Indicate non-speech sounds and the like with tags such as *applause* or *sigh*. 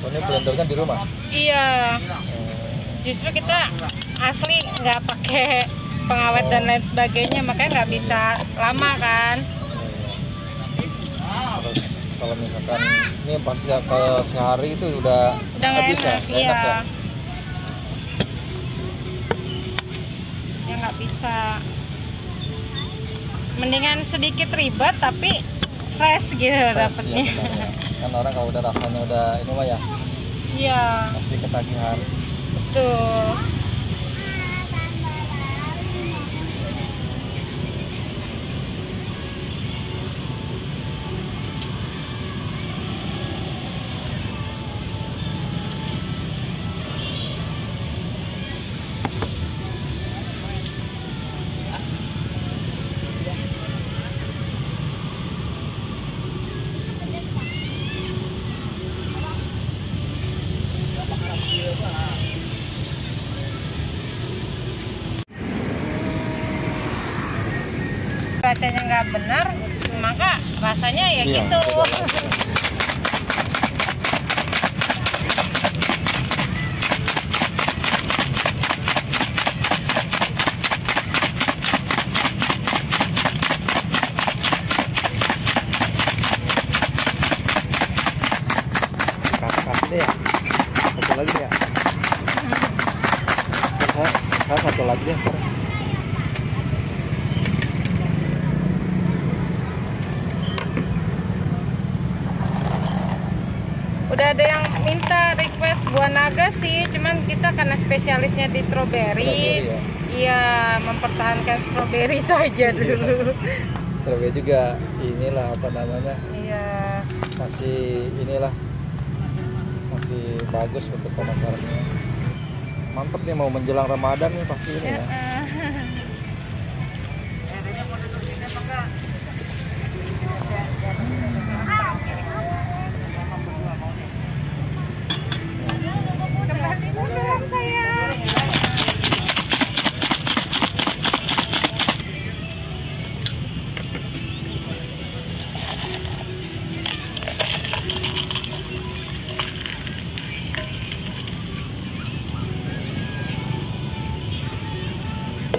blendornya di rumah Iya, Oh, justru kita asli nggak pakai pengawet dan lain sebagainya, makanya nggak bisa lama kan. Terus kalau misalkan ini pasti se- kalau sehari itu udah Udah nggak habis ya, enak, nggak iya. enak ya. Ya nggak bisa. Mendingan sedikit ribet tapi fresh gitu Pas, dapetnya. ya, benar, ya. *laughs* Kan orang kalau udah rasanya udah ini mah ya Iya, pasti ketagihan. betul. Cuacanya nggak benar, maka rasanya ya Iya, gitu. ya. Satu lagi ya. Saya, satu lagi deh. Udah ada yang minta request buah naga sih, cuman kita karena spesialisnya di strawberry, Strawberry ya. iya mempertahankan strawberry *laughs* saja dulu. Strawberry juga inilah apa namanya Iya, masih inilah masih bagus untuk pemasarannya. Mantep nih mau menjelang Ramadan nih pasti ini ya, ya. *laughs*